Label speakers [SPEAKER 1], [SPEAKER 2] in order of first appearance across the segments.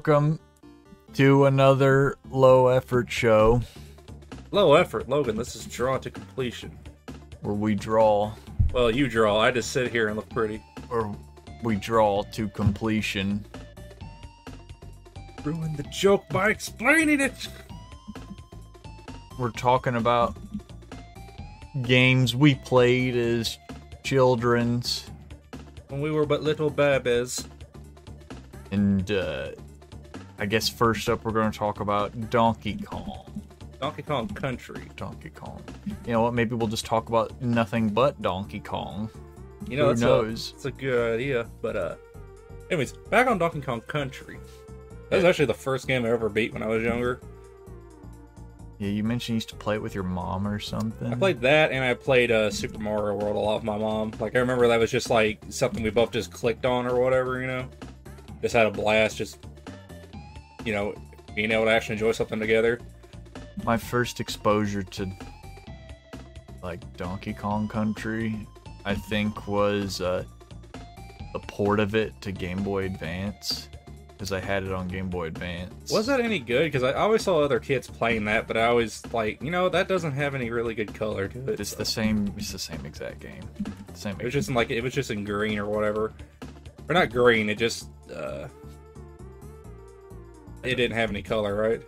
[SPEAKER 1] welcome to another low effort show
[SPEAKER 2] Low effort, Logan. This is draw to completion.
[SPEAKER 1] where we draw
[SPEAKER 2] Well, you draw. I just sit here and look pretty.
[SPEAKER 1] or we draw to completion.
[SPEAKER 2] Ruin the joke by explaining it.
[SPEAKER 1] We're talking about games we played as children's
[SPEAKER 2] When we were but little babes.
[SPEAKER 1] and uh I guess first up we're going to talk about Donkey Kong.
[SPEAKER 2] Donkey Kong Country.
[SPEAKER 1] Donkey Kong. You know what? Maybe we'll just talk about nothing but Donkey Kong.
[SPEAKER 2] You know,
[SPEAKER 1] Who
[SPEAKER 2] that's
[SPEAKER 1] knows?
[SPEAKER 2] A, it's a good idea. But uh, anyways, back on Donkey Kong Country. That was actually the first game I ever beat when I was younger.
[SPEAKER 1] Yeah, you mentioned you used to play it with your mom or something.
[SPEAKER 2] I played that, and I played uh, Super Mario World a lot with my mom. Like I remember that was just like something we both just clicked on or whatever. You know, just had a blast. Just you know, being able to actually enjoy something together.
[SPEAKER 1] my first exposure to like Donkey Kong Country, I think was uh, the port of it to Game Boy Advance because I had it on Game Boy Advance.
[SPEAKER 2] Was that any good? Because I always saw other kids playing that, but I always like, you know, that doesn't have any really good color to it.
[SPEAKER 1] It's the same. It's the same exact game. Same.
[SPEAKER 2] It was just in, like it was just in green or whatever, or not green. It just uh, it didn't have any color, right?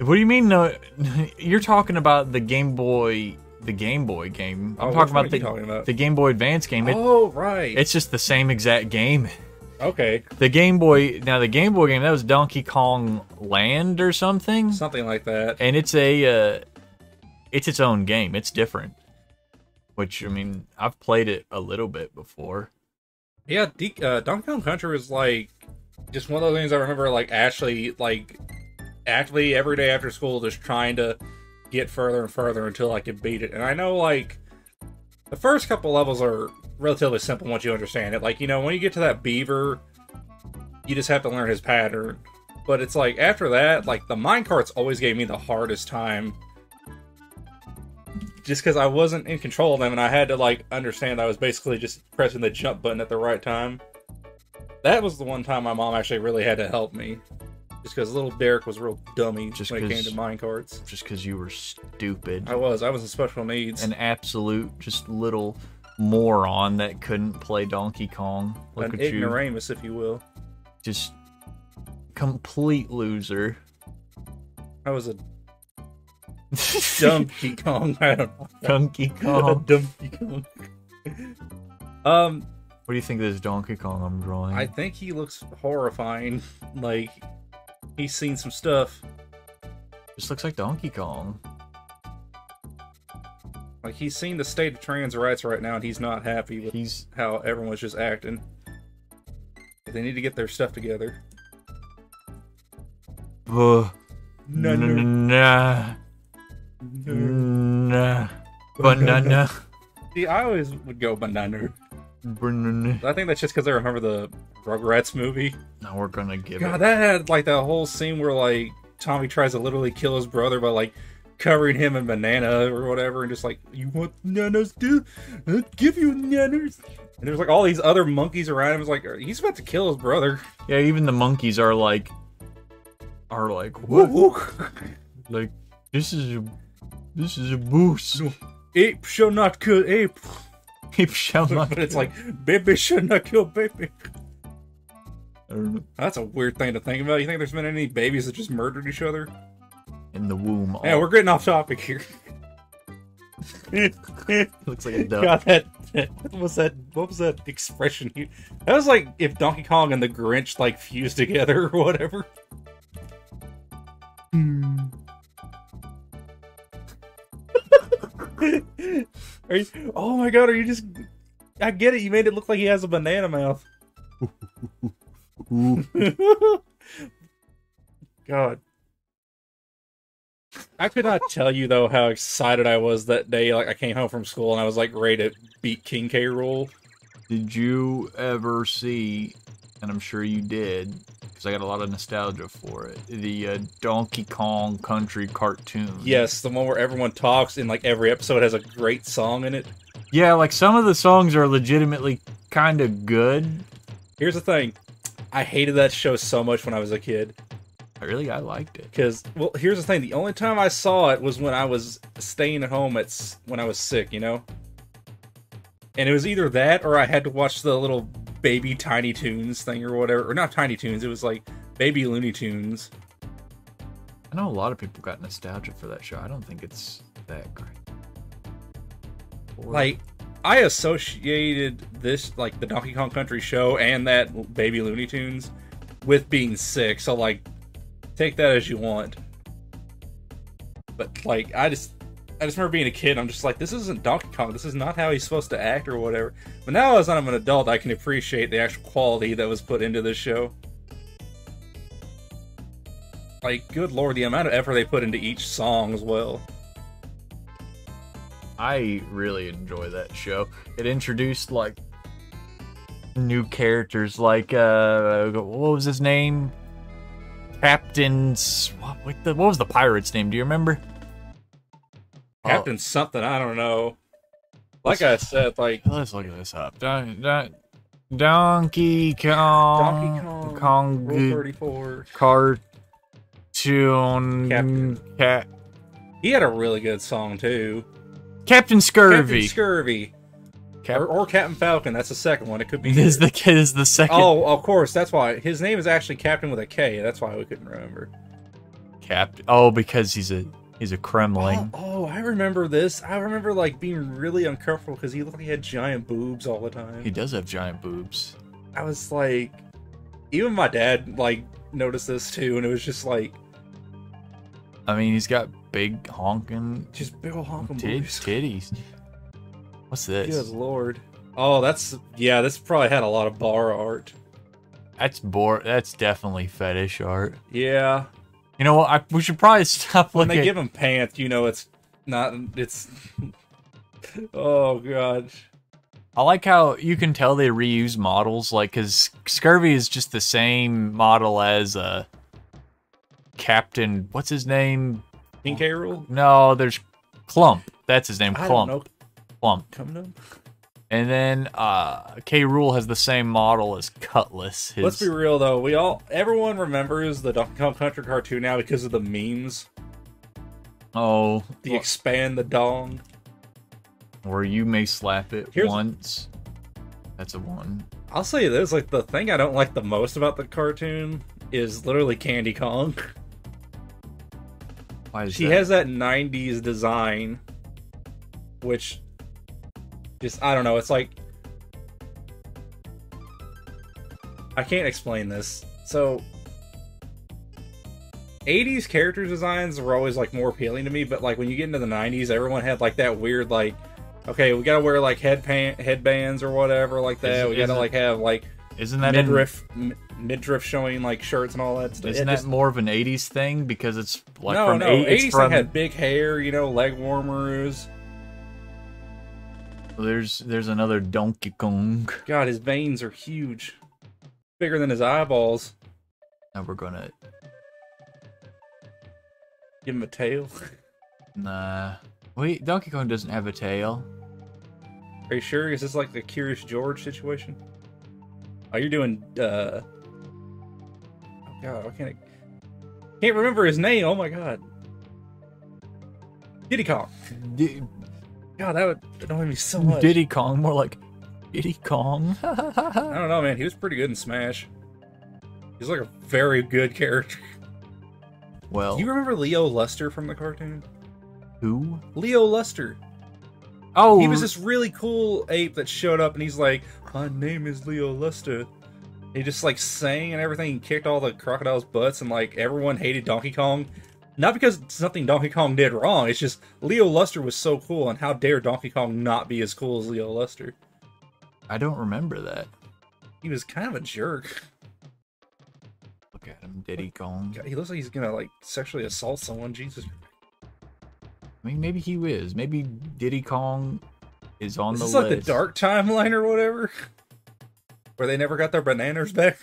[SPEAKER 1] What do you mean? No, you're talking about the Game Boy, the Game Boy game. I'm
[SPEAKER 2] Oh,
[SPEAKER 1] talking about the
[SPEAKER 2] talking about?
[SPEAKER 1] the Game Boy Advance game. It,
[SPEAKER 2] oh, right.
[SPEAKER 1] It's just the same exact game.
[SPEAKER 2] okay,
[SPEAKER 1] The Game Boy. Now the Game Boy game that was Donkey Kong Land or something.
[SPEAKER 2] something like that.
[SPEAKER 1] and it's a uh, it's its own game. It's different. Which I mean, I've played it a little bit before.
[SPEAKER 2] Yeah, D- uh, Donkey Kong Country was like just one of those things I remember like actually like actually every day after school just trying to get further and further until I could beat it. And I know like the first couple levels are relatively simple once you understand it. Like, you know, when you get to that beaver, you just have to learn his pattern. But it's like after that, like the minecarts always gave me the hardest time. Just because I wasn't in control of them and I had to like understand I was basically just pressing the jump button at the right time. That was the one time my mom actually really had to help me. Just because little Derek was real dummy
[SPEAKER 1] Just
[SPEAKER 2] when it came to minecarts.
[SPEAKER 1] Just because you were stupid,
[SPEAKER 2] I was. I was in special needs.
[SPEAKER 1] an absolute just little moron that couldn't play Donkey Kong. Look
[SPEAKER 2] an
[SPEAKER 1] at you,
[SPEAKER 2] ignoramus, if you will.
[SPEAKER 1] just complete loser.
[SPEAKER 2] I was a Donkey Kong. I don't know.
[SPEAKER 1] Donkey Kong.
[SPEAKER 2] Donkey Kong. um,
[SPEAKER 1] what do you think of this Donkey Kong I'm drawing?
[SPEAKER 2] I think he looks horrifying. Like he's seen some stuff.
[SPEAKER 1] Just looks like Donkey Kong.
[SPEAKER 2] Like he's seen the state of trans rights right now, and he's not happy with
[SPEAKER 1] He's
[SPEAKER 2] how everyone's just acting. They need to get their stuff together.
[SPEAKER 1] uh,
[SPEAKER 2] No,
[SPEAKER 1] nah, nah, banana.
[SPEAKER 2] See, I always would go banana. I think that's just because I remember the Rugrats movie.
[SPEAKER 1] Now we're gonna give
[SPEAKER 2] God,
[SPEAKER 1] it.
[SPEAKER 2] that had like that whole scene where like Tommy tries to literally kill his brother by like covering him in banana or whatever, and just like, "You want bananas, dude? I'll give you bananas." And there's like all these other monkeys around him. It's like he's about to kill his brother.
[SPEAKER 1] Yeah, even the monkeys are like, are like, what?
[SPEAKER 2] woo.
[SPEAKER 1] Like, this is a, this is a boost.
[SPEAKER 2] No. Ape shall not kill ape,
[SPEAKER 1] Ape shall not.
[SPEAKER 2] but it's like baby should not kill baby.
[SPEAKER 1] I don't know.
[SPEAKER 2] That's a weird thing to think about. You think there's been any babies that just murdered each other?
[SPEAKER 1] in the womb.
[SPEAKER 2] Yeah, we're getting off topic here.
[SPEAKER 1] looks like a duck.
[SPEAKER 2] God, that, that what was that? What was that expression? That was like if Donkey Kong and the Grinch like fused together or whatever. Are you, oh my god, are you just? I get it. You made it look like he has a banana mouth. God. I could not tell you though how excited I was that day. Like I came home from school and I was like ready to beat King K. Rool.
[SPEAKER 1] Did you ever see? And I'm sure you did, because I got a lot of nostalgia for it. The uh, Donkey Kong Country cartoon.
[SPEAKER 2] Yes, the one where everyone talks and like every episode has a great song in it.
[SPEAKER 1] Yeah, like some of the songs are legitimately kind of good.
[SPEAKER 2] Here's the thing. I hated that show so much when I was a kid.
[SPEAKER 1] I Really, I liked it.
[SPEAKER 2] Because, well, here's the thing: the only time I saw it was when I was staying at home. At when I was sick, you know. And it was either that, or I had to watch the little baby Tiny Toons thing, or whatever. Or not Tiny Toons. It was like baby Looney Tunes.
[SPEAKER 1] I know a lot of people got nostalgia for that show. I don't think it's that great.
[SPEAKER 2] Or... Like, I associated this, like the Donkey Kong Country show and that baby Looney Tunes, with being sick. So, like, take that as you want. But like, I just, I just remember being a kid. I'm just like, this isn't Donkey Kong. This is not how he's supposed to act or whatever. But now, as I'm an adult, I can appreciate the actual quality that was put into this show. Like, good lord, the amount of effort they put into each song as well.
[SPEAKER 1] I really enjoy that show. It introduced like new characters, like uh, what was his name? Captain what, what, the, what was the pirate's name? Do you remember? Oh.
[SPEAKER 2] Captain oh. something. I don't know. Like I said, like
[SPEAKER 1] let's look at this up. Don, Don, Donkey Kong.
[SPEAKER 2] Donkey Kong. Kong Rule Thirty Four.
[SPEAKER 1] Cartoon.
[SPEAKER 2] Captain.
[SPEAKER 1] Cat.
[SPEAKER 2] He had a really good song too.
[SPEAKER 1] Captain Scurvy.
[SPEAKER 2] Captain Scurvy. Cap- or, or, Captain Falcon. That's the second one. It could be.
[SPEAKER 1] Is the is the second?
[SPEAKER 2] Oh, of course. That's why his name is actually Captain with a K. That's why we couldn't remember.
[SPEAKER 1] Captain. Oh, because he's a he's a Kremling.
[SPEAKER 2] Oh, oh I remember this. I remember like being really uncomfortable because he looked like he had giant boobs all the time.
[SPEAKER 1] He does have giant boobs.
[SPEAKER 2] I was like, even my dad like noticed this too, and it was just like.
[SPEAKER 1] I mean, he's got big honking,
[SPEAKER 2] just big old honking
[SPEAKER 1] tit- titties. What's this?
[SPEAKER 2] Good lord. Oh, that's yeah. This probably had a lot of bar art.
[SPEAKER 1] That's bore. That's definitely fetish art.
[SPEAKER 2] Yeah.
[SPEAKER 1] You know what? I, we should probably stop
[SPEAKER 2] when they give him pants. You know, it's not. It's. oh god.
[SPEAKER 1] I like how you can tell they reuse models, like because Scurvy is just the same model as uh Captain. What's his name?
[SPEAKER 2] King K. Rool.
[SPEAKER 1] No, there's Klump. That's his name. Klump. Plump.
[SPEAKER 2] Coming
[SPEAKER 1] And then uh, K. Rool has the same model as Cutlass.
[SPEAKER 2] His... Let's be real though, we all everyone remembers the Donkey Kong Country cartoon now because of the memes.
[SPEAKER 1] Oh,
[SPEAKER 2] the well, expand the dong.
[SPEAKER 1] Or you may slap it Here's... once. That's a one.
[SPEAKER 2] I'll say this: like the thing I don't like the most about the cartoon is literally Candy Kong.
[SPEAKER 1] Why is
[SPEAKER 2] she
[SPEAKER 1] that?
[SPEAKER 2] has that '90s design, which just I don't know. It's like I can't explain this. So 80s character designs were always like more appealing to me, but like when you get into the 90s, everyone had like that weird like okay, we gotta wear like headband headbands or whatever like that. Is, we gotta like have like
[SPEAKER 1] isn't that
[SPEAKER 2] midriff in... midriff showing like shirts and all that stuff?
[SPEAKER 1] Isn't that just... more of an 80s thing because it's like
[SPEAKER 2] no,
[SPEAKER 1] from
[SPEAKER 2] no,
[SPEAKER 1] 80s from...
[SPEAKER 2] thing had big hair, you know, leg warmers.
[SPEAKER 1] There's there's another Donkey Kong.
[SPEAKER 2] God, his veins are huge, bigger than his eyeballs.
[SPEAKER 1] Now we're gonna
[SPEAKER 2] give him a tail.
[SPEAKER 1] Nah, wait, Donkey Kong doesn't have a tail.
[SPEAKER 2] Are you sure? Is this like the Curious George situation? Oh, you're doing. uh Oh God, I can't. Can't remember his name. Oh my God. Diddy Kong.
[SPEAKER 1] D-
[SPEAKER 2] God, that would annoy me so much.
[SPEAKER 1] Diddy Kong, more like Diddy Kong.
[SPEAKER 2] I don't know, man. He was pretty good in Smash. He's like a very good character.
[SPEAKER 1] Well,
[SPEAKER 2] do you remember Leo Luster from the cartoon?
[SPEAKER 1] Who?
[SPEAKER 2] Leo Luster.
[SPEAKER 1] Oh,
[SPEAKER 2] he was this really cool ape that showed up, and he's like, "My name is Leo Luster." He just like sang and everything, and kicked all the crocodiles' butts, and like everyone hated Donkey Kong not because something Donkey Kong did wrong. It's just Leo Luster was so cool, and how dare Donkey Kong not be as cool as Leo Luster?
[SPEAKER 1] I don't remember that.
[SPEAKER 2] He was kind of a jerk.
[SPEAKER 1] Look at him, Diddy Kong.
[SPEAKER 2] God, he looks like he's gonna like sexually assault someone. Jesus.
[SPEAKER 1] I mean, maybe he is. Maybe Diddy Kong is on
[SPEAKER 2] is
[SPEAKER 1] the
[SPEAKER 2] this
[SPEAKER 1] list.
[SPEAKER 2] like the dark timeline or whatever, where they never got their bananas back.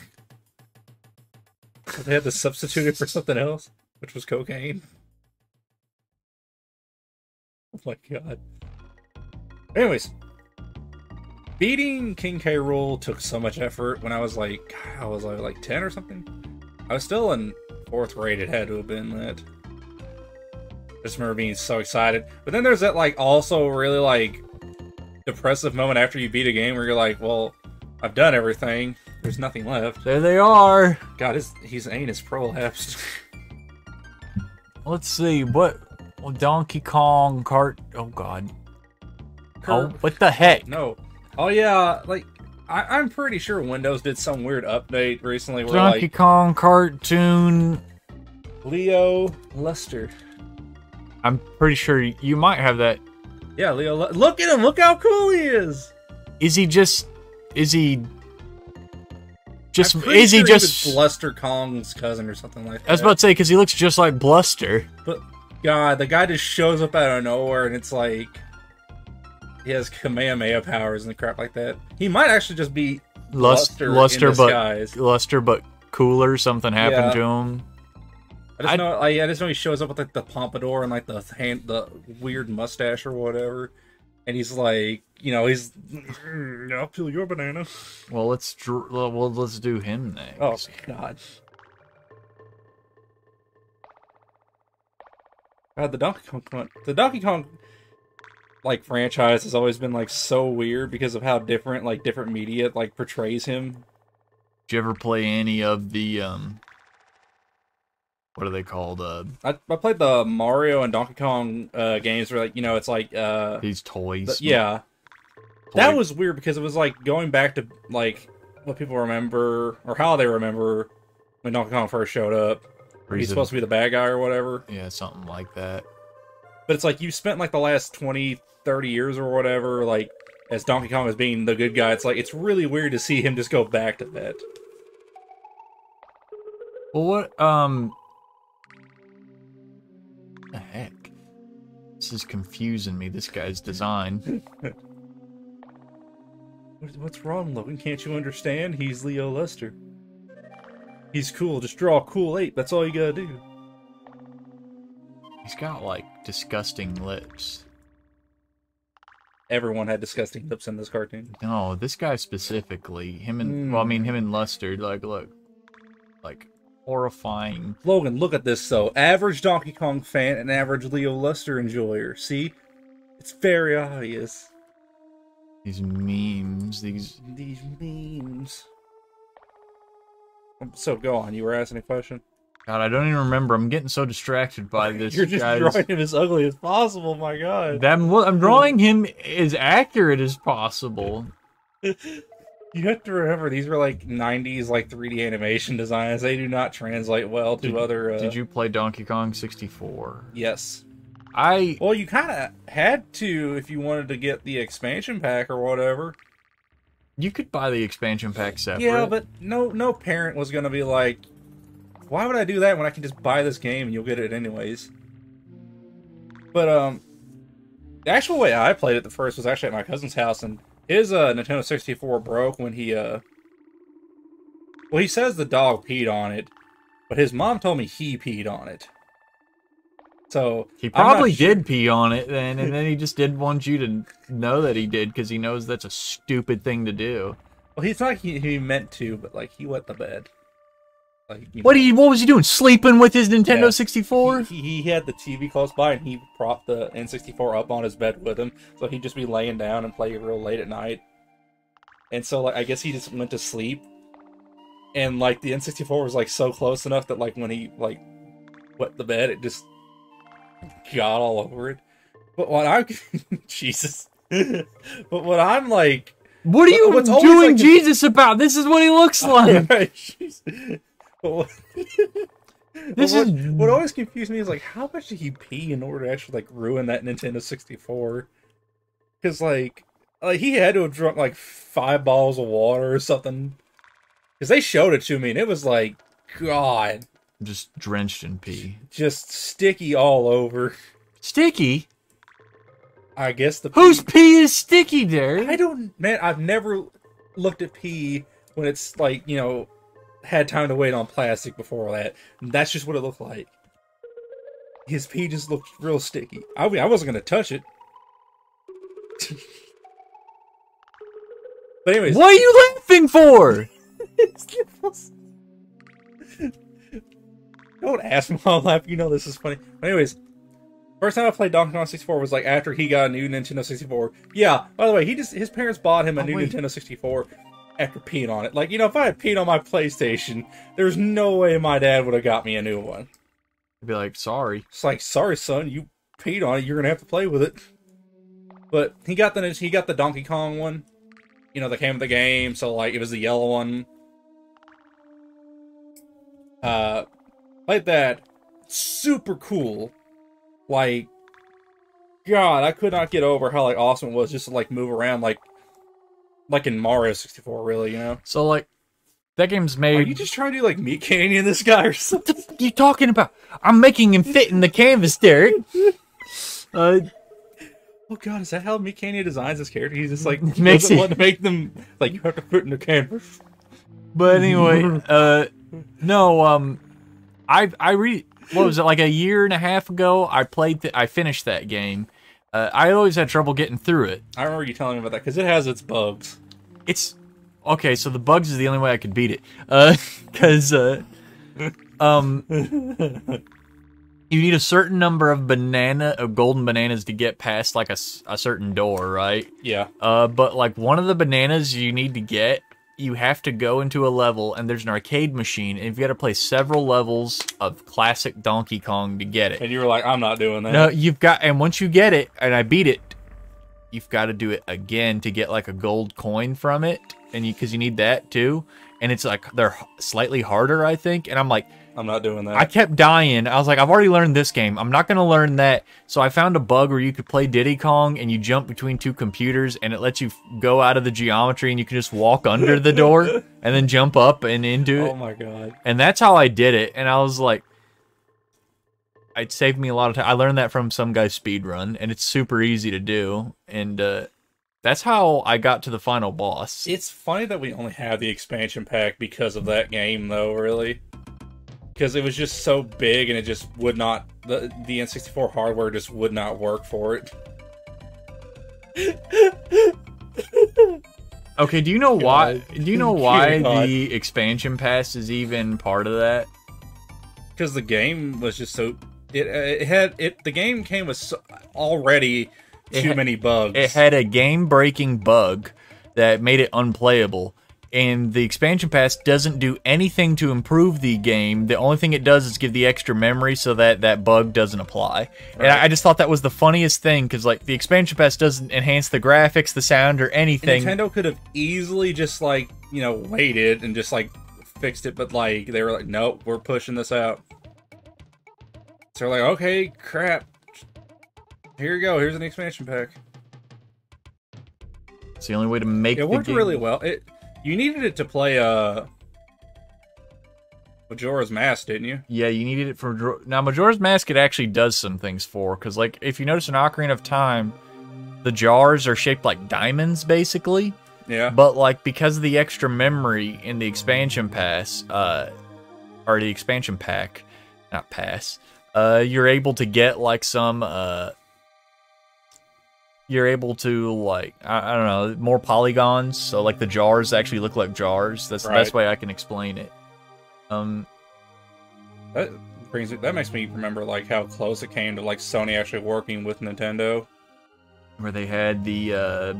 [SPEAKER 2] they had to substitute it for something else which was cocaine. Oh my god. Anyways, beating King K. Rool took so much effort when I was like, I was like, like 10 or something. I was still in fourth grade. It had to have been that. Just remember being so excited. But then there's that like also really like depressive moment after you beat a game where you're like, well, I've done everything. There's nothing left.
[SPEAKER 1] There they are.
[SPEAKER 2] God, his, he's anus prolapsed.
[SPEAKER 1] Let's see what well, Donkey Kong cart. Oh God. Oh, what the heck?
[SPEAKER 2] No. Oh yeah, like I, am pretty sure Windows did some weird update recently where
[SPEAKER 1] Donkey
[SPEAKER 2] like
[SPEAKER 1] Kong cartoon.
[SPEAKER 2] Leo Lester.
[SPEAKER 1] I'm pretty sure you might have that.
[SPEAKER 2] Yeah, Leo. Le- look at him! Look how cool he is.
[SPEAKER 1] Is he just? Is he? Just is
[SPEAKER 2] pretty
[SPEAKER 1] he
[SPEAKER 2] sure
[SPEAKER 1] just?
[SPEAKER 2] Bluster Kong's cousin or something like that?
[SPEAKER 1] I was about to say because he looks just like Bluster.
[SPEAKER 2] But God, the guy just shows up out of nowhere, and it's like he has Kamehameha powers and crap like that. He might actually just be
[SPEAKER 1] Lust,
[SPEAKER 2] Luster,
[SPEAKER 1] Luster,
[SPEAKER 2] in
[SPEAKER 1] but. Luster, but cooler. Something happened
[SPEAKER 2] Yeah.
[SPEAKER 1] to him.
[SPEAKER 2] I just
[SPEAKER 1] I-
[SPEAKER 2] know, like, I just know he shows up with like the pompadour and like the hand, the weird mustache or whatever, and he's like, you know, he's, "Mm, I'll peel your banana.
[SPEAKER 1] Well, let's dr- well let's do him next.
[SPEAKER 2] Oh God. God, the Donkey Kong, the Donkey Kong, like franchise has always been like so weird because of how different, like different media like portrays him.
[SPEAKER 1] Did you ever play any of the um? What are they called? Uh,
[SPEAKER 2] I, I played the Mario and Donkey Kong uh, games where like you know it's like uh
[SPEAKER 1] these toys.
[SPEAKER 2] the- yeah
[SPEAKER 1] Toy-
[SPEAKER 2] that was weird because it was like going back to like what people remember or how they remember when Donkey Kong first showed up. He's
[SPEAKER 1] he's
[SPEAKER 2] supposed to be the bad guy or whatever.
[SPEAKER 1] yeah, something like that.
[SPEAKER 2] But it's like you spent like the last 20, 30 years or whatever, like as Donkey Kong as being the good guy. It's like it's really weird to see him just go back to that.
[SPEAKER 1] Well, what um? This is confusing me. This guy's design.
[SPEAKER 2] What's wrong, Logan? Can't you understand? He's Leo Lester. He's cool. Just draw a cool ape. That's all you gotta do.
[SPEAKER 1] He's got like disgusting lips.
[SPEAKER 2] Everyone had disgusting lips in this cartoon.
[SPEAKER 1] No, this guy specifically. Him and well, I mean
[SPEAKER 2] Hmm.
[SPEAKER 1] him and Luster. Like, look, like horrifying.
[SPEAKER 2] Logan, look at this though. Average Donkey Kong fan and average Leo Lester enjoyer. See? It's very obvious.
[SPEAKER 1] These memes. These.
[SPEAKER 2] These memes. Um, So go on. You were asking a question.
[SPEAKER 1] God, I don't even remember. I'm getting so distracted by this.
[SPEAKER 2] You're just
[SPEAKER 1] guy's-
[SPEAKER 2] drawing him as ugly as possible. My God.
[SPEAKER 1] That I'm, I'm drawing him as accurate as possible.
[SPEAKER 2] You have to remember these were like '90s like 3D animation designs. They do not translate well to
[SPEAKER 1] Did-
[SPEAKER 2] other. Uh,
[SPEAKER 1] Did you play Donkey Kong 64?
[SPEAKER 2] Yes.
[SPEAKER 1] I
[SPEAKER 2] Well, you kind of had to if you wanted to get the expansion pack or whatever.
[SPEAKER 1] you could buy the expansion pack separate.
[SPEAKER 2] Yeah, but no, no parent was gonna be like, "Why would I do that when I can just buy this game and you'll get it anyways?" But um, the actual way I played it the first was actually at my cousin's house, and his uh Nintendo 64 broke when he uh. Well, he says the dog peed on it, but his mom told me he peed on it. So
[SPEAKER 1] he probably did pee on it then, and then he just didn't want you to know that he did because he knows that's a stupid thing to do.
[SPEAKER 2] Well, he's not he, he meant to, but like he wet the bed. Like
[SPEAKER 1] What
[SPEAKER 2] know.
[SPEAKER 1] he? What was he doing? Sleeping with his Nintendo
[SPEAKER 2] Yeah.
[SPEAKER 1] 64?
[SPEAKER 2] He, he, he had the TV close by and he propped the N64 up on his bed with him, so he'd just be laying down and play real late at night. And so, like, I guess he just went to sleep, and like the N64 was like so close enough that like when he like wet the bed, it just got all over it. But what I'm, Jesus, but what I'm like,
[SPEAKER 1] What are you doing
[SPEAKER 2] like
[SPEAKER 1] Jesus about? This is what he looks like.
[SPEAKER 2] Jeez. But what,
[SPEAKER 1] This
[SPEAKER 2] what,
[SPEAKER 1] is-
[SPEAKER 2] what always confused me is like how much did he pee in order to actually like ruin that Nintendo 64? Because like like he had to have drunk like five bottles of water or something. Because they showed it to me and it was like God,
[SPEAKER 1] just drenched in pee.
[SPEAKER 2] just sticky all over.
[SPEAKER 1] Sticky?
[SPEAKER 2] I guess the
[SPEAKER 1] Whose
[SPEAKER 2] pee-
[SPEAKER 1] pee is sticky, Derek?
[SPEAKER 2] I don't man. I've never looked at pee when it's like you know had time to wait on plastic before that. That's just what it looked like. His pee just looked real sticky. I mean, I wasn't gonna touch it. But anyways,
[SPEAKER 1] What are you laughing for?
[SPEAKER 2] Don't ask me why I'm laughing. You know this is funny. But anyways, first time I played Donkey Kong 64 was like after he got a new Nintendo 64. Yeah. By the way, he just his parents bought him a
[SPEAKER 1] Oh,
[SPEAKER 2] new
[SPEAKER 1] wait.
[SPEAKER 2] Nintendo 64 after peeing on it. Like you know, if I had peed on my PlayStation, there's no way my dad would have got me a new one.
[SPEAKER 1] I'd be like, sorry.
[SPEAKER 2] It's like, sorry, son, you peed on it. You're gonna have to play with it. But he got the he got the Donkey Kong one. You know, that came with the game. So like, it was the yellow one. Uh, like that, super cool. Like, God, I could not get over how like awesome it was just to like move around like, like in Mario 64. Really, you know.
[SPEAKER 1] So like, that game's made.
[SPEAKER 2] Are you just trying to do like meat canyon this guy or something?
[SPEAKER 1] What you talking about? I'm making him fit in the canvas, Derek. Uh,
[SPEAKER 2] Oh god, is that how Meat Canyon designs his character? He's just like
[SPEAKER 1] Makes
[SPEAKER 2] doesn't
[SPEAKER 1] it-
[SPEAKER 2] want to make them like you have to fit in the canvas.
[SPEAKER 1] but anyway, uh, no, um, I I re what was it like a year and a half ago? I played, th- I finished that game. Uh, I always had trouble getting through it.
[SPEAKER 2] I remember you telling me about that because it has its bugs.
[SPEAKER 1] It's okay. So the bugs is the only way I could beat it. Uh, because uh, um, you need a certain number of banana of golden bananas to get past like a, a certain door, right?
[SPEAKER 2] Yeah,
[SPEAKER 1] Uh, but like one of the bananas you need to get, you have to go into a level and there's an arcade machine, and you've got to play several levels of classic Donkey Kong to get it.
[SPEAKER 2] and you were like, I'm not doing that.
[SPEAKER 1] No, you've got, and once you get it, and I beat it, you've got to do it again to get like a gold coin from it, and you because you need that too. And it's like they're slightly harder, I think. And I'm like,
[SPEAKER 2] I'm not doing that.
[SPEAKER 1] I kept dying. I was like, I've already learned this game. I'm not going to learn that. So I found a bug where you could play Diddy Kong and you jump between two computers and it lets you go out of the geometry and you can just walk under the door and then jump up and into it.
[SPEAKER 2] oh my god.
[SPEAKER 1] And that's how I did it. And I was like, it saved me a lot of time. I learned that from some guy's speed run, and it's super easy to do. And uh, that's how I got to the final boss.
[SPEAKER 2] It's funny that we only have the expansion pack because of that game, though. Really, because it was just so big and it just would not. The the N64 hardware just would not work for it.
[SPEAKER 1] Okay, do you know why?
[SPEAKER 2] God.
[SPEAKER 1] Do you know why
[SPEAKER 2] God.
[SPEAKER 1] the expansion pass is even part of that?
[SPEAKER 2] because the game was just so it, uh, it had it the game came with so, already too
[SPEAKER 1] had-
[SPEAKER 2] many bugs
[SPEAKER 1] It had a game-breaking bug that made it unplayable. And the expansion pass doesn't do anything to improve the game. The only thing it does is give the extra memory so that that bug doesn't apply. And I, I just thought that was the funniest thing because, like, the expansion pass doesn't enhance the graphics, the sound, or anything.
[SPEAKER 2] Nintendo could have easily just like you know waited and just like fixed it, but like they were like, nope, we're pushing this out. So they're like, okay, crap. Here you go. Here's an expansion pack.
[SPEAKER 1] It's the only way to make
[SPEAKER 2] It worked really well. It you needed it to play uh Majora's Mask, didn't you?
[SPEAKER 1] Yeah, you needed it for now. Majora's Mask it actually does some things for because, like, if you notice in Ocarina of Time, the jars are shaped like diamonds, basically.
[SPEAKER 2] Yeah.
[SPEAKER 1] But like because of the extra memory in the expansion pass, uh, or the expansion pack, not pass, uh, you're able to get like some, uh, you're able to like I, I don't know more polygons. So like the jars actually look like jars. That's the best way I can explain it. Um,
[SPEAKER 2] That brings me, that makes me remember like how close it came to like Sony actually working with Nintendo.
[SPEAKER 1] where they had the uh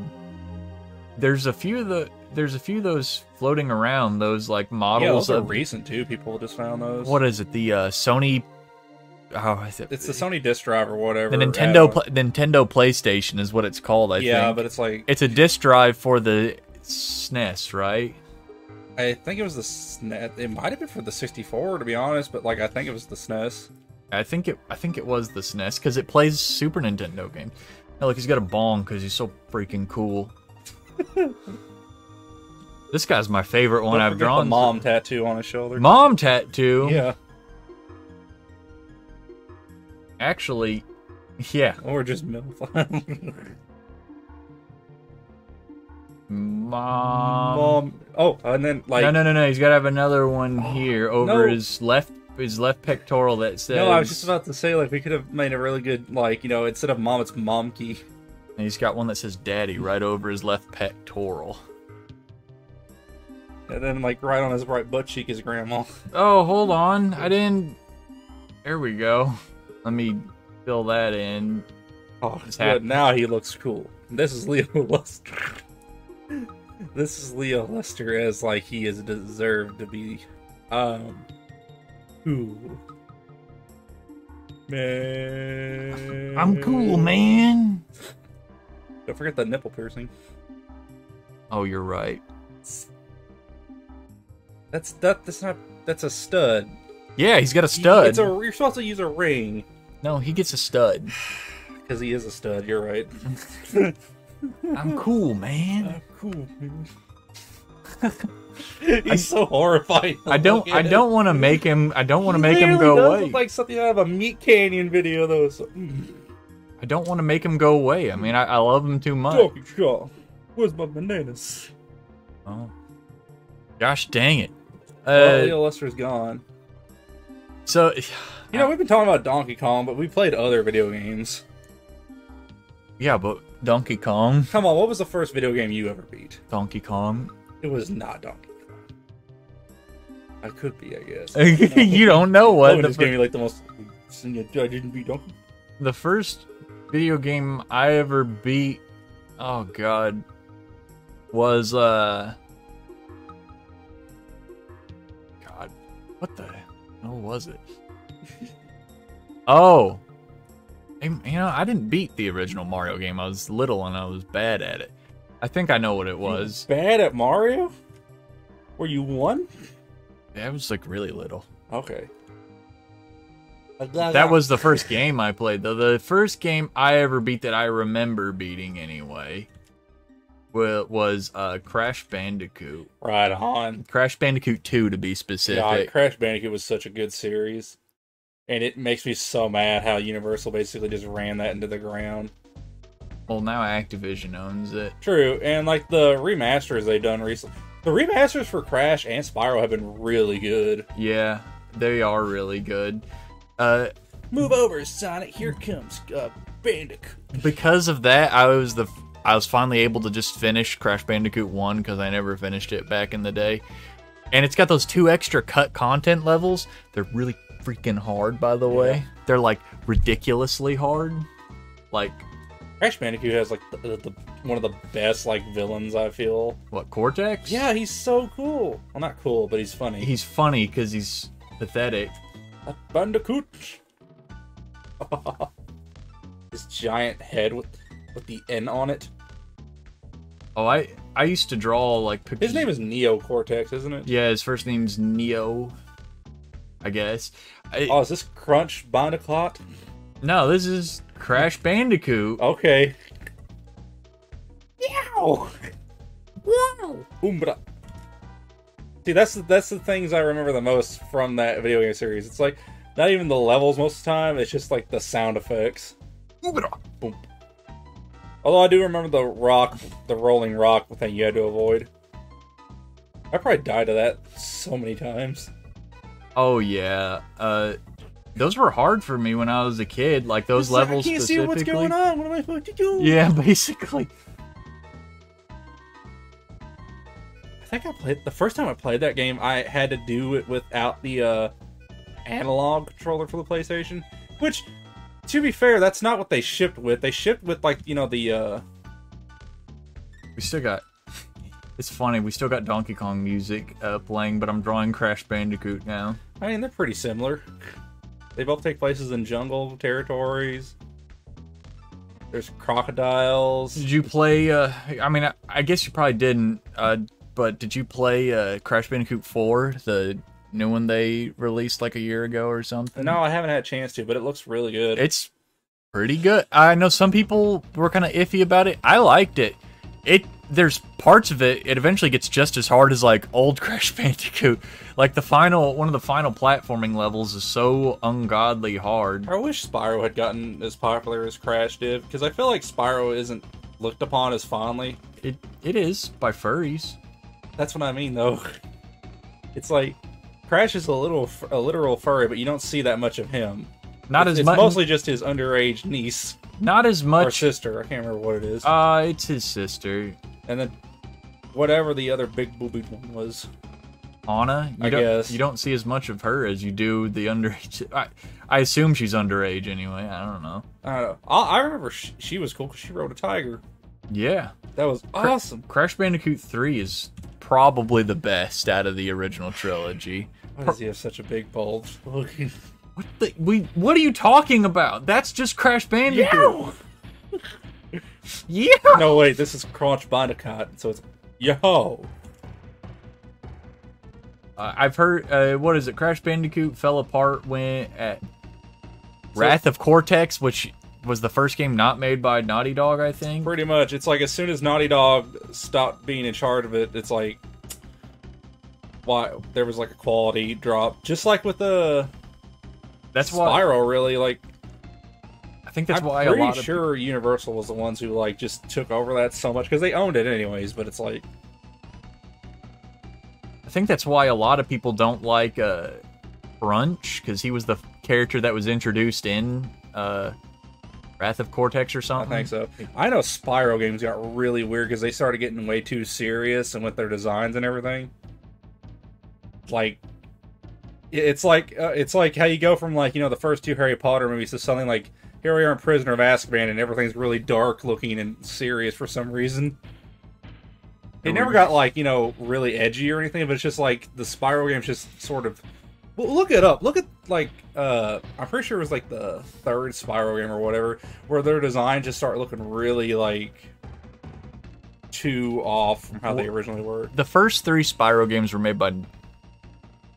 [SPEAKER 1] there's a few of the there's a few of those floating around those like
[SPEAKER 2] Yeah,
[SPEAKER 1] models
[SPEAKER 2] those are
[SPEAKER 1] of
[SPEAKER 2] recent too. People just found those.
[SPEAKER 1] what is it the uh sony how is it
[SPEAKER 2] It's the Sony disc drive or whatever.
[SPEAKER 1] the Nintendo
[SPEAKER 2] add-on.
[SPEAKER 1] Nintendo PlayStation is what it's called I
[SPEAKER 2] yeah,
[SPEAKER 1] think
[SPEAKER 2] but it's like
[SPEAKER 1] it's a disc drive for the SNES right
[SPEAKER 2] I think it was the SNES. It might have been for the 64 to be honest, but like I think it was the SNES.
[SPEAKER 1] I think it I think it was the SNES because it plays Super Nintendo games oh, look he's got a bong because he's so freaking cool this guy's my favorite one
[SPEAKER 2] Don't
[SPEAKER 1] I've
[SPEAKER 2] forget the
[SPEAKER 1] drawn
[SPEAKER 2] mom tattoo on his shoulder.
[SPEAKER 1] mom tattoo
[SPEAKER 2] Yeah,
[SPEAKER 1] Actually, yeah.
[SPEAKER 2] or just milf.
[SPEAKER 1] Mom.
[SPEAKER 2] mom. Oh, and then like
[SPEAKER 1] no, no, no, no. He's got to have another one oh, here over
[SPEAKER 2] no.
[SPEAKER 1] his left his left pectoral that says.
[SPEAKER 2] No, I was just about to say like we could have made a really good like you know instead of mom it's momky.
[SPEAKER 1] And he's got one that says "Daddy" right over his left pectoral.
[SPEAKER 2] And then, like, right on his right butt cheek is grandma.
[SPEAKER 1] Oh, hold on. I didn't. There we go. Let me fill that in.
[SPEAKER 2] Oh,
[SPEAKER 1] hap-
[SPEAKER 2] Now he looks cool. This is Leo Lester. this is Leo Lester as like he is deserved to be. Um, ooh, man.
[SPEAKER 1] I'm cool, man.
[SPEAKER 2] Don't forget the nipple piercing.
[SPEAKER 1] Oh, you're right.
[SPEAKER 2] That's that. That's not. That's a stud.
[SPEAKER 1] Yeah, he's got a stud.
[SPEAKER 2] It's a. You're supposed to use a ring
[SPEAKER 1] No, he gets a stud.
[SPEAKER 2] because he is a stud. You're right.
[SPEAKER 1] I'm cool, man.
[SPEAKER 2] cool. He's so horrifying.
[SPEAKER 1] I don't. I don't want to make him. I don't want to make him go away.
[SPEAKER 2] like something out of a Meat Canyon video, though. So.
[SPEAKER 1] I don't want to make him go away. I mean, I, I love him too much.
[SPEAKER 2] Kong, where's my bananas?
[SPEAKER 1] Oh. Gosh dang it.
[SPEAKER 2] well,
[SPEAKER 1] Uh,
[SPEAKER 2] Leo Lester's gone.
[SPEAKER 1] So
[SPEAKER 2] You know, we've been talking about Donkey Kong, but we played other video games.
[SPEAKER 1] yeah, but Donkey Kong,
[SPEAKER 2] Come on, what was the first video game you ever beat?
[SPEAKER 1] Donkey Kong.
[SPEAKER 2] It was not Donkey Kong. I could be, I guess.
[SPEAKER 1] you don't know
[SPEAKER 2] Oh,
[SPEAKER 1] what the,
[SPEAKER 2] this
[SPEAKER 1] fir-
[SPEAKER 2] gave me like the most. I didn't beat Donkey.
[SPEAKER 1] the first video game I ever beat. Oh God, was uh. God, what the hell was it? oh, Hey, you know, I didn't beat the original Mario game. I was little and I was bad at it. I think I know what it was.
[SPEAKER 2] Bad at Mario? Were you one?
[SPEAKER 1] Yeah, I was like really little.
[SPEAKER 2] Okay.
[SPEAKER 1] That was the first game I played, though. The first game I ever beat that I remember beating anyway wa- was uh, Crash Bandicoot.
[SPEAKER 2] right on.
[SPEAKER 1] Crash Bandicoot 2 to be specific. Yeah.
[SPEAKER 2] Crash Bandicoot was such a good series. And it makes me so mad how Universal basically just ran that into the ground.
[SPEAKER 1] well, now Activision owns it.
[SPEAKER 2] True, and like the remasters they've done recently. The remasters for Crash and Spyro have been really good.
[SPEAKER 1] Yeah, they are really good. Uh,
[SPEAKER 2] Move over, Sonic. Here comes uh, Bandicoot.
[SPEAKER 1] because of that, I was the I was finally able to just finish Crash Bandicoot 1 because I never finished it back in the day. And it's got those two extra cut content levels. They're really freaking hard, by the way. They're like ridiculously hard. Like
[SPEAKER 2] Crash Bandicoot has like the, the, the one of the best like villains. I feel.
[SPEAKER 1] what Cortex?
[SPEAKER 2] Yeah, he's so cool. Well, not cool, but he's funny.
[SPEAKER 1] he's funny because he's pathetic.
[SPEAKER 2] A Bandicoot. His giant head with with the N on it.
[SPEAKER 1] Oh, I I used to draw like pictures.
[SPEAKER 2] His name is Neo Cortex, isn't it?
[SPEAKER 1] yeah. His first name's Neo. I guess. I,
[SPEAKER 2] Oh, is this Crunch Bandicoot?
[SPEAKER 1] no, this is Crash Bandicoot.
[SPEAKER 2] Okay. Meow. Wow. Oombra. See, that's the, that's the things I remember the most from that video game series. It's like not even the levels most of the time. It's just like the sound effects. Boom. Although I do remember the rock, the rolling rock thing you had to avoid. I probably died of that so many times.
[SPEAKER 1] Oh yeah. Uh those were hard for me when I was a kid, like those
[SPEAKER 2] It's like,
[SPEAKER 1] levels
[SPEAKER 2] I can't see what's going on. What am I supposed to do?
[SPEAKER 1] Yeah, basically.
[SPEAKER 2] I think I played the first time I played that game. I had to do it without the uh, analog controller for the PlayStation. Which, to be fair, that's not what they shipped with. They shipped with like you know the uh,
[SPEAKER 1] We still got It's funny, we still got Donkey Kong music uh, playing, but I'm drawing Crash Bandicoot now.
[SPEAKER 2] I mean they're pretty similar. They both take places in jungle territories. There's crocodiles.
[SPEAKER 1] Did you play uh I mean I, I guess you probably didn't uh but did you play uh Crash Bandicoot 4, the new one they released like a year ago or something?
[SPEAKER 2] No, I haven't had a chance to, but it looks really good.
[SPEAKER 1] It's pretty good. I know some people were kind of iffy about it. I liked it. It there's parts of it. It eventually gets just as hard as like old Crash Bandicoot. Like the final one of the final platforming levels is so ungodly hard.
[SPEAKER 2] I wish Spyro had gotten as popular as Crash did, because I feel like Spyro isn't looked upon as fondly.
[SPEAKER 1] It it is by furries.
[SPEAKER 2] That's what I mean, though. It's like Crash is a little a literal furry, but you don't see that much of him.
[SPEAKER 1] Not
[SPEAKER 2] it's,
[SPEAKER 1] as
[SPEAKER 2] it's
[SPEAKER 1] much.
[SPEAKER 2] mostly just his underage niece
[SPEAKER 1] Not as much.
[SPEAKER 2] or sister. I can't remember what it is.
[SPEAKER 1] Uh, it's his sister.
[SPEAKER 2] and then whatever the other big boobied one was.
[SPEAKER 1] Anna, you
[SPEAKER 2] I
[SPEAKER 1] don't
[SPEAKER 2] guess.
[SPEAKER 1] you don't see as much of her as you do the underage. I, I assume she's underage anyway. I don't know.
[SPEAKER 2] I don't know. I, I remember she, she was cool because she rode a tiger.
[SPEAKER 1] Yeah,
[SPEAKER 2] That was awesome.
[SPEAKER 1] Crash Bandicoot Three is probably the best out of the original trilogy.
[SPEAKER 2] Why does he have such a big bulge?
[SPEAKER 1] What the we? What are you talking about? That's just Crash Bandicoot. Yeah.
[SPEAKER 2] No, wait, this is Crunch Bandicoot, so it's yo.
[SPEAKER 1] Uh, I've heard. Uh, what is it? Crash Bandicoot fell apart when at Wrath of Cortex, which was the first game not made by Naughty Dog, I think.
[SPEAKER 2] Pretty much, it's like as soon as Naughty Dog stopped being in charge of it, it's like why there was like a quality drop, just like with the
[SPEAKER 1] That's why.
[SPEAKER 2] Spyro. Really, like
[SPEAKER 1] I think that's
[SPEAKER 2] I'm
[SPEAKER 1] why a
[SPEAKER 2] pretty
[SPEAKER 1] lot of
[SPEAKER 2] sure Universal was the ones who like just took over that so much because they owned it anyways. But it's like
[SPEAKER 1] I think that's why a lot of people don't like uh, Brunch because he was the character that was introduced in uh, Wrath of Cortex or something.
[SPEAKER 2] I think so. I know Spyro games got really weird because they started getting way too serious and with their designs and everything. Like, it's like uh, it's like how you go from like you know the first two Harry Potter movies to something like here we are in Prisoner of Azkaban and everything's really dark looking and serious for some reason. It never got like you know really edgy or anything, but it's just like the Spyro games just sort of. Well, look it up. Look at like uh I'm pretty sure it was like the third Spyro game or whatever, where their designs just start looking really like too off from how they originally were.
[SPEAKER 1] The first three Spyro games were made by.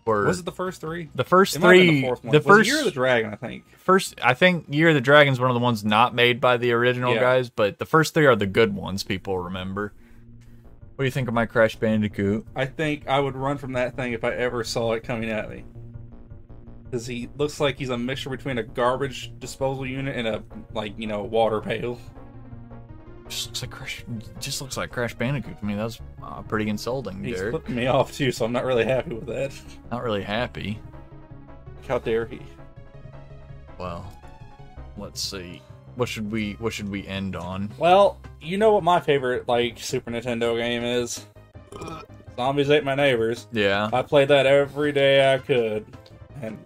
[SPEAKER 1] Were
[SPEAKER 2] Was it the first three?
[SPEAKER 1] the first
[SPEAKER 2] It might have been
[SPEAKER 1] three?
[SPEAKER 2] the fourth one.
[SPEAKER 1] The first
[SPEAKER 2] Year of the Dragon, I think.
[SPEAKER 1] first I think Year of the Dragon is one of the ones not made by the original
[SPEAKER 2] Yeah.
[SPEAKER 1] guys, but the first three are the good ones people remember. What do you think of my Crash Bandicoot?
[SPEAKER 2] I think I would run from that thing if I ever saw it coming at me. Because he looks like he's a mixture between a garbage disposal unit and a like you know water pail.
[SPEAKER 1] Just looks like Crash. Just looks like Crash Bandicoot to me. That's uh, pretty insulting,
[SPEAKER 2] He's
[SPEAKER 1] Derek.
[SPEAKER 2] flipping me off too, so I'm not really happy with that.
[SPEAKER 1] Not really happy.
[SPEAKER 2] How dare he?
[SPEAKER 1] Well, let's see. What should we What should we end on?
[SPEAKER 2] Well, you know what my favorite like Super Nintendo game is? Zombies Ate My Neighbors.
[SPEAKER 1] Yeah.
[SPEAKER 2] I played that every day I could, and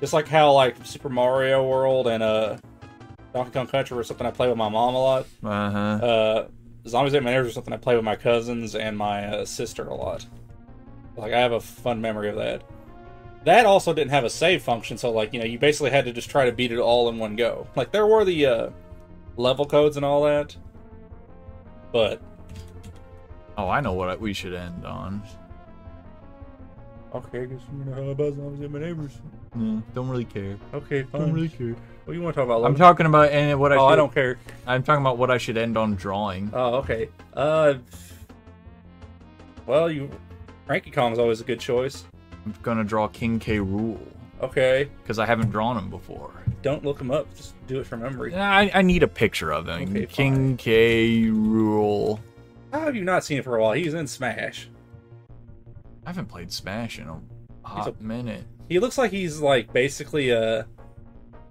[SPEAKER 2] just like how like Super Mario World and uh Donkey Kong Country were something I play with my mom a lot.
[SPEAKER 1] Uh huh.
[SPEAKER 2] Uh, Zombies Ate My Neighbors was something I play with my cousins and my uh, sister a lot. Like I have a fun memory of that. That also didn't have a save function, so like you know you basically had to just try to beat it all in one go. Like there were the uh, level codes and all that, but
[SPEAKER 1] Oh, I know what we should end on.
[SPEAKER 2] Okay, I guess you know how about Zombies Ate My Neighbors.
[SPEAKER 1] Mm, don't really care.
[SPEAKER 2] Okay,
[SPEAKER 1] Don't
[SPEAKER 2] fine.
[SPEAKER 1] really care.
[SPEAKER 2] What do you want to talk about?
[SPEAKER 1] I'm talking about and what I.
[SPEAKER 2] oh,
[SPEAKER 1] should,
[SPEAKER 2] I don't care.
[SPEAKER 1] I'm talking about what I should end on drawing.
[SPEAKER 2] Oh, okay. Uh, well, you Cranky Kong's always a good choice.
[SPEAKER 1] I'm gonna draw King K. Rool
[SPEAKER 2] Okay,
[SPEAKER 1] because I haven't drawn him before.
[SPEAKER 2] don't look him up. Just do it from memory.
[SPEAKER 1] I, I need a picture of him.
[SPEAKER 2] Okay,
[SPEAKER 1] King K. Rool.
[SPEAKER 2] How have you not seen him for a while? He's in Smash.
[SPEAKER 1] I haven't played Smash in a hot
[SPEAKER 2] a-
[SPEAKER 1] minute.
[SPEAKER 2] He looks like he's like basically a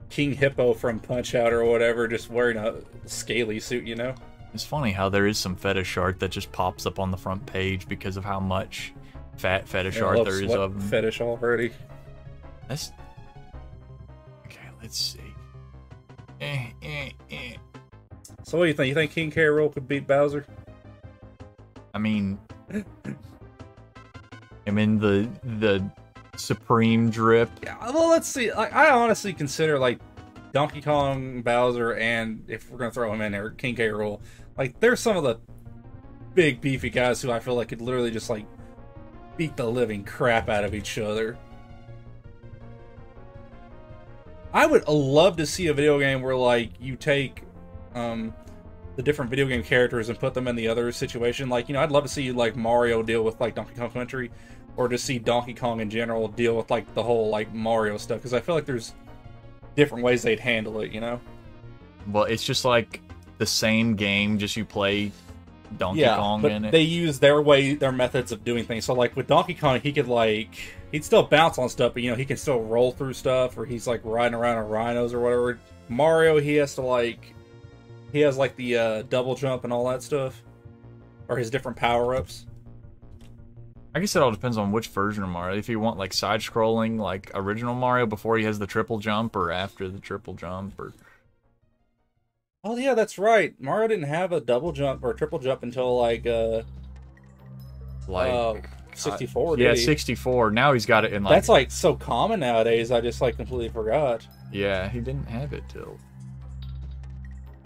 [SPEAKER 2] King Hippo from Punch Out or whatever, just wearing a scaly suit. You know?
[SPEAKER 1] It's funny how there is some fetish art that just pops up on the front page because of how much fat fetish
[SPEAKER 2] I
[SPEAKER 1] art there is of
[SPEAKER 2] fetish already.
[SPEAKER 1] That's okay. Let's see. Eh, eh, eh.
[SPEAKER 2] So what do you think? You think King K. Rool could beat Bowser?
[SPEAKER 1] I mean, I mean the the supreme drip.
[SPEAKER 2] Yeah. Well, let's see. I honestly consider like Donkey Kong, Bowser, and if we're gonna throw him in there, King K. Rool. Like, there's some of the big beefy guys who I feel like could literally just like beat the living crap out of each other. I would love to see a video game where like you take um the different video game characters and put them in the other situation. Like, you know, I'd love to see like Mario deal with like Donkey Kong Country or to see Donkey Kong in general deal with like the whole like Mario stuff because I feel like there's different ways they'd handle it, you know?
[SPEAKER 1] Well, it's just like the same game, just you play Donkey
[SPEAKER 2] yeah,
[SPEAKER 1] Kong
[SPEAKER 2] but
[SPEAKER 1] in it.
[SPEAKER 2] they use their way, their methods of doing things. So like with Donkey Kong, he could like he'd still bounce on stuff, but you know he can still roll through stuff, or he's like riding around on rhinos or whatever. Mario, he has to like he has like the uh, double jump and all that stuff. or his different power ups.
[SPEAKER 1] I guess it all depends on which version of Mario. If you want like side scrolling, like original Mario before he has the triple jump, or after the triple jump, or
[SPEAKER 2] Oh yeah, that's right. Mario didn't have a double jump or a triple jump until like uh
[SPEAKER 1] like
[SPEAKER 2] uh, 64.
[SPEAKER 1] yeah,
[SPEAKER 2] did he?
[SPEAKER 1] 64. Now he's got it in like
[SPEAKER 2] That's like so common nowadays. I just like completely forgot.
[SPEAKER 1] yeah, he didn't have it till.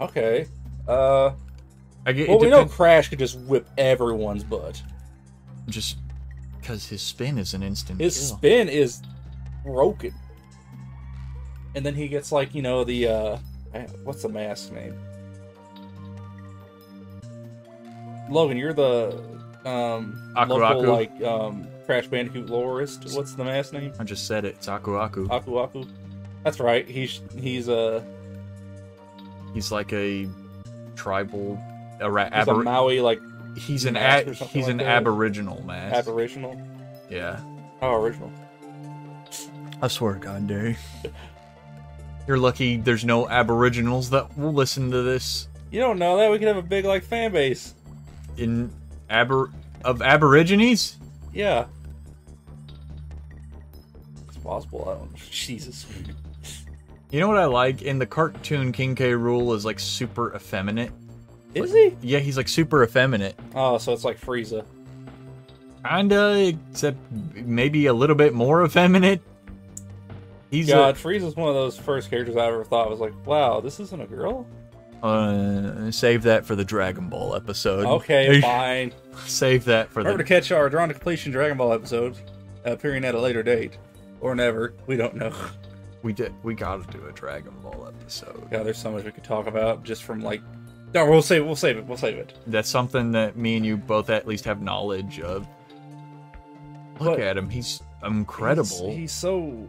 [SPEAKER 2] Okay. Uh,
[SPEAKER 1] I get
[SPEAKER 2] well, we know Crash could just whip everyone's butt.
[SPEAKER 1] just because his spin is an instant
[SPEAKER 2] His
[SPEAKER 1] kill.
[SPEAKER 2] spin is broken, and then he gets like you know the uh, what's the mask name? Logan, you're the um
[SPEAKER 1] Aku
[SPEAKER 2] local
[SPEAKER 1] Aku.
[SPEAKER 2] like um Crash Bandicoot lorist. What's the mask name?
[SPEAKER 1] I just said it. It's Aku Aku.
[SPEAKER 2] Aku Aku. That's right. He's he's a
[SPEAKER 1] He's like a tribal. A ra-
[SPEAKER 2] he's a Maui like
[SPEAKER 1] he's an
[SPEAKER 2] mask
[SPEAKER 1] a- he's
[SPEAKER 2] like
[SPEAKER 1] an
[SPEAKER 2] that.
[SPEAKER 1] aboriginal man.
[SPEAKER 2] aboriginal.
[SPEAKER 1] yeah.
[SPEAKER 2] Oh, original.
[SPEAKER 1] I swear to God, Derry. You're lucky there's no aboriginals that will listen to this
[SPEAKER 2] You don't know that we could have a big like fan base.
[SPEAKER 1] in abor of aborigines.
[SPEAKER 2] Yeah. It's possible. I don't. Jesus.
[SPEAKER 1] You know what I like in the cartoon? King K. Rool is like super effeminate.
[SPEAKER 2] Is he?
[SPEAKER 1] Yeah, he's like super effeminate.
[SPEAKER 2] Oh, so it's like Frieza.
[SPEAKER 1] Kinda, except maybe a little bit more effeminate. He's a-
[SPEAKER 2] God, Frieza's one of those first characters I ever thought was like, wow, this isn't a girl.
[SPEAKER 1] Uh, save that for the Dragon Ball episode.
[SPEAKER 2] Okay, fine.
[SPEAKER 1] Save that for
[SPEAKER 2] Remember
[SPEAKER 1] the.
[SPEAKER 2] to catch our Drawn to Completion Dragon Ball episode, uh, appearing at a later date, or never. We don't know.
[SPEAKER 1] We did. We gotta do a Dragon Ball episode.
[SPEAKER 2] Yeah, there's so much we could talk about just from like. No, we'll save. We'll save it. We'll save it.
[SPEAKER 1] That's something that me and you both at least have knowledge of. Look
[SPEAKER 2] But-
[SPEAKER 1] at him. He's incredible.
[SPEAKER 2] He's, he's so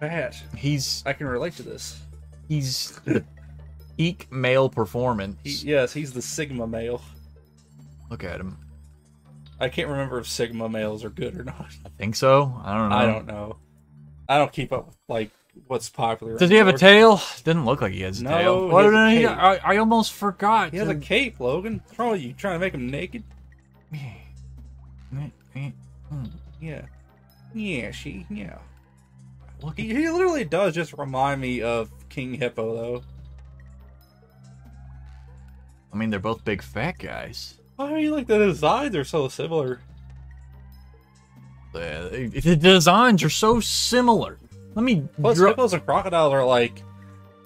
[SPEAKER 2] bad.
[SPEAKER 1] He's
[SPEAKER 2] I can relate to this.
[SPEAKER 1] he's the peak male performance.
[SPEAKER 2] He, yes, he's the Sigma male.
[SPEAKER 1] Look at him.
[SPEAKER 2] I can't remember if Sigma males are good or not.
[SPEAKER 1] I think so. I don't know.
[SPEAKER 2] I don't know. I don't keep up with like what's popular.
[SPEAKER 1] Does he have a tail? Didn't look like he has a
[SPEAKER 2] No,
[SPEAKER 1] tail.
[SPEAKER 2] he
[SPEAKER 1] What
[SPEAKER 2] has a
[SPEAKER 1] did I. I, I almost forgot.
[SPEAKER 2] He has a cape, Logan. What's wrong with you? Trying to make him naked? Yeah. Yeah, she, yeah.
[SPEAKER 1] Look
[SPEAKER 2] He, he literally does just remind me of King Hippo, though.
[SPEAKER 1] I mean, they're both big fat guys.
[SPEAKER 2] I mean, like, the designs are so similar.
[SPEAKER 1] The, the designs are so similar. Let me
[SPEAKER 2] Plus,
[SPEAKER 1] draw-
[SPEAKER 2] hippos and crocodiles are, like,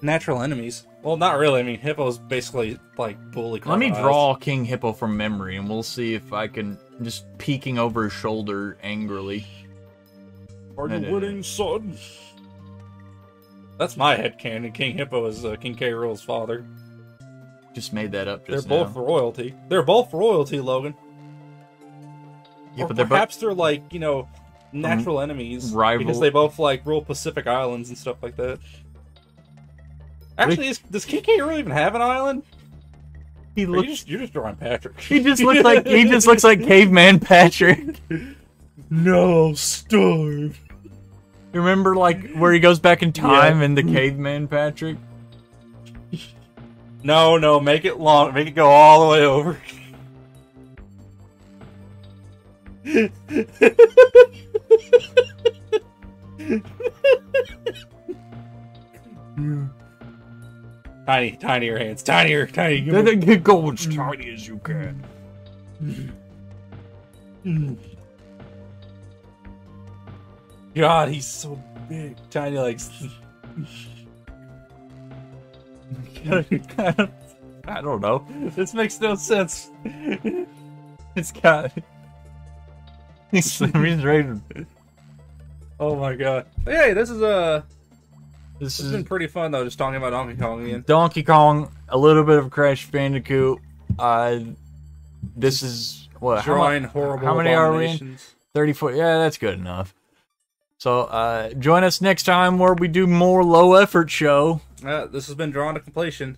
[SPEAKER 2] natural enemies. Well, not really. I mean, hippos basically, like, bully
[SPEAKER 1] Let me draw King Hippo from memory, and we'll see if I can just peeking over his shoulder angrily.
[SPEAKER 2] Are
[SPEAKER 1] No,
[SPEAKER 2] you
[SPEAKER 1] no, no.
[SPEAKER 2] winning, son? That's my headcanon. King Hippo is uh, King K. Rool's father.
[SPEAKER 1] Just made that up
[SPEAKER 2] They're
[SPEAKER 1] just
[SPEAKER 2] both
[SPEAKER 1] now.
[SPEAKER 2] royalty. They're both royalty, Logan.
[SPEAKER 1] Yeah,
[SPEAKER 2] or
[SPEAKER 1] but they're both
[SPEAKER 2] perhaps they're like you know natural enemies
[SPEAKER 1] rival-
[SPEAKER 2] because they both like rule Pacific Islands and stuff like that. Actually, is, does King K. Rool even have an island?
[SPEAKER 1] he
[SPEAKER 2] Or you
[SPEAKER 1] looks.
[SPEAKER 2] just, you're just drawing Patrick.
[SPEAKER 1] He just looks like he just looks like caveman Patrick.
[SPEAKER 2] no starve.
[SPEAKER 1] You remember like where he goes back in time and the caveman Patrick?
[SPEAKER 2] No, no, make it long. Make it go all the way over. tiny, tinier hands, tinier, tiny. me-
[SPEAKER 1] Then go as tiny as you can.
[SPEAKER 2] God, he's so big, tiny legs.
[SPEAKER 1] I don't know.
[SPEAKER 2] this makes no sense.
[SPEAKER 1] It's got. He's, he's.
[SPEAKER 2] Oh my god. Hey, this is uh
[SPEAKER 1] This
[SPEAKER 2] this has been pretty fun though, just talking about Donkey Kong again.
[SPEAKER 1] Donkey Kong. A little bit of Crash Bandicoot. Uh, this is what? How,
[SPEAKER 2] Drawing
[SPEAKER 1] mu-
[SPEAKER 2] horrible
[SPEAKER 1] how many are we in? 34 yeah that's good enough so uh join us next time where we do more low effort show
[SPEAKER 2] Uh, this has been drawn to completion.